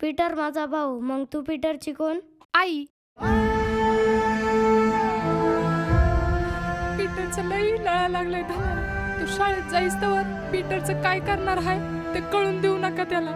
Peter माझा भाऊ मग तू पीटरची कोण? आई. पीटरचं लई लळा लागलाय तू शाळेत जाईस तर पीटरचं काय करणार आहे ते कळून देऊ नका त्याला.